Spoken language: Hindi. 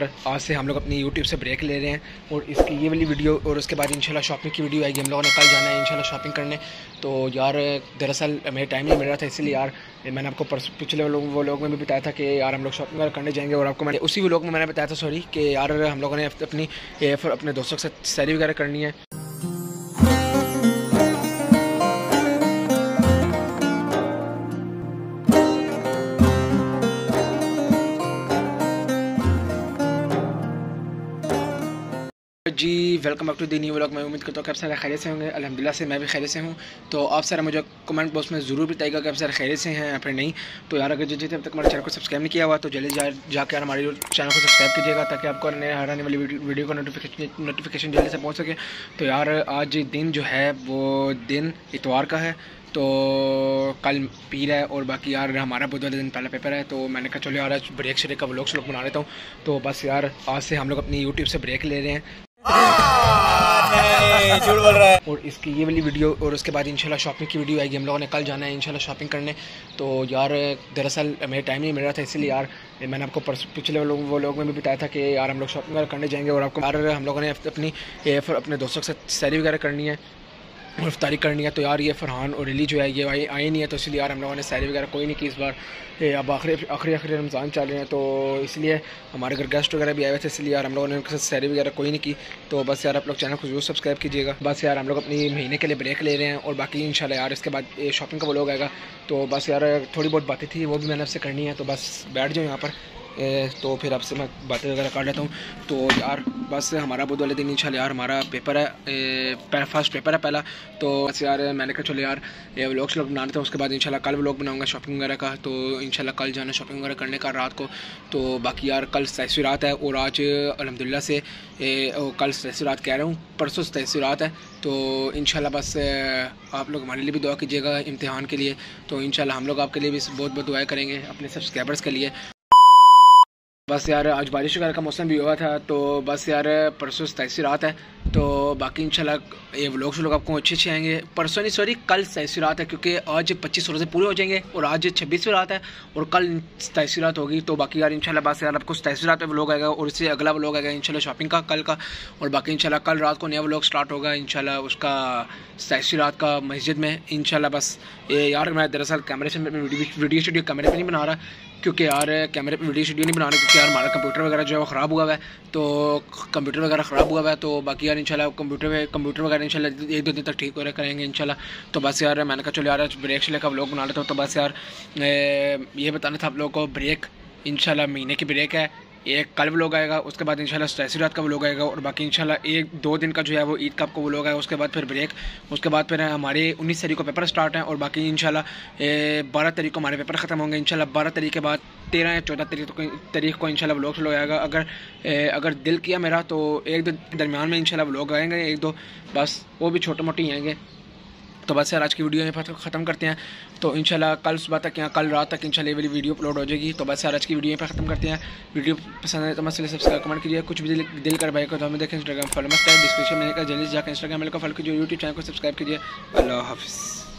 आज से हम लोग अपनी यूट्यूब से ब्रेक ले रहे हैं और इसकी ये वाली वीडियो और उसके बाद इंशाल्लाह शॉपिंग की वीडियो आएगी। हम लोगों ने कल जाना है इंशाल्लाह शॉपिंग करने। तो यार, दरअसल मेरे टाइम नहीं मिल रहा था, इसलिए यार मैंने आपको पिछले लोग वो लोग में भी बताया था कि यार हम लोग शॉपिंग करने जाएँगे और आपको मैंने, उसी वो में मैंने बताया था सॉरी कि यार हम लोगों ने अपनी अपने दोस्तों के साथ सैरी वगैरह करनी है। जी welcome back to the new vlog मैं उम्मीद करता हूँ कि आप सारे खैर से होंगे। अल्हम्दुलिल्लाह से मैं भी खैर से हूँ। तो आप सारा मुझे कमेंट बॉक्स में ज़रूर बताइएगा कि आप सारे खैर से हैं, या फिर नहीं। तो यार, अगर जो जितने अब तक हमारे चैनल को सब्सक्राइब नहीं किया हुआ तो जल्दी जा जाकर हमारे चैनल को सब्सक्राइब कीजिएगा, ताकि आपको नए हर आने वाली वीडियो का नोटिफिकेशन नोटिफिकेशन जल्दी से पहुँच सके। तो यार, आज दिन जो है, वो दिन इतवार का है। तो कल पीर है, और बाकी यार, हमारा बुध वाले दिन पहला पेपर है। तो मैंने कहा, चलो यार, आज ब्रेक शरेक का व्लॉग श्लोक बना लेता हूँ। तो बस यार, आज से हम लोग अपनी यूट्यूब से ब्रेक ले रहे हैं। झूठ बोल रहा है। और इसकी ये वाली वीडियो और उसके बाद इंशाल्लाह शॉपिंग की वीडियो आएगी। हम लोगों ने कल जाना है इंशाल्लाह शॉपिंग करने। तो यार, दरअसल मेरे टाइम नहीं मिल रहा था, इसलिए यार मैंने आपको पिछले लोग वो लोग में भी बताया था कि यार हम लोग शॉपिंग वगैरह करने जाएँगे और आपको, यार हम लोगों ने अपनी अपने दोस्तों के साथ सैरी वगैरह करनी है। रफ्तारी करनी है तो यार ये फरहान और रिली जो है ये आए आए नहीं है तो इसलिए यार हम लोगों ने सैरी वगैरह कोई नहीं की इस बार। ये अब आखिरी आखिरी आखिरी रमज़ान चल रहे हैं तो इसलिए हमारे घर गेस्ट वगैरह भी आए हुए थे, इसलिए यार हम लोगों ने उनके साथ सैरी वगैरह कोई नहीं की। तो बस यार आप लोग चैनल को ज़रूर सब्सक्राइब कीजिएगा। बस यार हम लोग अपनी महीने के लिए ब्रेक ले रहे हैं और बाकी इन यार इसके बाद शॉपिंग का वो लोग आएगा। तो बस यार थोड़ी बहुत बातें थी, वो भी मैंने आपसे करनी है तो बस बैठ जाओ यहाँ पर। तो फिर आपसे मैं बातें वगैरह कर लेता हूँ। तो यार बस हमारा बुध वाले दिन इंशाल्लाह यार हमारा पेपर है फ़र्स्ट पेपर है पहला। तो बस यार मैंने कहा चलो यार ये व्लॉग श्लॉग बनाते थे उसके बाद इंशाल्लाह कल व्लॉग बनाऊँगा शॉपिंग वगैरह का। तो इंशाल्लाह कल जाना शॉपिंग वगैरह करने का रात को। तो बाकी यार कल सैसी रात है और आज अलहमदिल्ला से ए, कल सैसी रात कह रहा हूँ परसों सैसी रात है। तो इन बस आप लोग हमारे लिए भी दुआ कीजिएगा इम्तिहान के लिए। तो इन हम लोग आपके लिए भी बहुत बहुत दुआएँ करेंगे अपने सब्सक्राइबर्स के लिए। बस यार, आज बारिश वगैरह का मौसम भी हुआ था तो बस यार, परसों सताईसी रात है। तो बाकी इंशाल्लाह ये व्लॉग्स लोग आपको अच्छे अच्छे आएँगे। परसों नहीं सॉरी कल सताईसी रात है, क्योंकि आज पच्चीस रोज़े पूरे हो जाएँगे और आज छब्बीसवीं रात है और कल सताईसी रात होगी। तो बाकी यार, इंशाल्लाह बस यार आपको सताईसवीं रात पर व्लॉग आएगा और इससे अगला व्लॉग आएगा इंशाल्लाह शॉपिंग का, कल का। और बाकी इंशाल्लाह कल रात को नया व्लॉग स्टार्ट होगा इंशाल्लाह उसका सताईसवीं रात का मस्जिद में, इंशाल्लाह बस। ये यार, मैं दरअसल कैमरे से वीडियो स्टूडियो कैमरे पर नहीं बना रहा, क्योंकि यार कैमरे पे वीडियो वीडियो नहीं बना रहे, क्योंकि यार हमारा कंप्यूटर वगैरह जो है वो ख़राब हुआ है। तो कंप्यूटर वगैरह ख़राब हुआ है तो बाकी यार इंशाल्लाह कंप्यूटर में, कंप्यूटर वगैरह इंशाल्लाह एक दो दिन तक ठीक हो रहा करेंगे इंशाल्लाह। तो बस यार, मैंने कहा चलो यार ब्रेक से लेकर लोग बना लेते हो तो बस यार ये बताना था आप लोगों को ब्रेक इंशाल्लाह महीने की ब्रेक है। एक कल व्लॉग आएगा उसके बाद इंशाल्लाह सतासी रात का व्लॉग आएगा और बाकी इंशाल्लाह एक दो दिन का जो है वो ईद का आपको व्लॉग आएगा उसके बाद फिर ब्रेक उसके बाद फिर हमारे उन्नीस तारीख को पेपर स्टार्ट है और बाकी इंशाल्लाह बारह तारीख को हमारे पेपर ख़त्म होंगे इंशाल्लाह बारह तारीख के बाद तेरह या चौदह तारीख तारीख को इंशाल्लाह व्लॉग व्लॉग आएगा। अगर ए, अगर दिल किया मेरा तो एक दो दरमियान में इंशाल्लाह व्लॉग आएँगे एक दो बस वो भी छोटे मोटे ही आएँगे। तो बस यार आज की वीडियो यहाँ पर ख़त्म करते हैं। तो इंशाल्लाह कल सुबह तक या कल रात तक इंशाल्लाह ये वाली वीडियो अपलोड हो जाएगी। तो बस यार आज की वीडियो यहाँ पर ख़त्म करते हैं। वीडियो पसंद आए तो मैं मसले सब्सक्राइब कमेंट कीजिए। कुछ भी दिल कर भाई को तो हमें देखें इंस्टाग्राम फॉलो मस्त है। डिस्क्रिप्शन में लेकर जल्दी जाकर इंस्टाग्राम मेरे को फॉलो कीजिए। यूट्यूब चैनल को सब्सक्राइब कीजिए। अल्लाह हाफिज़।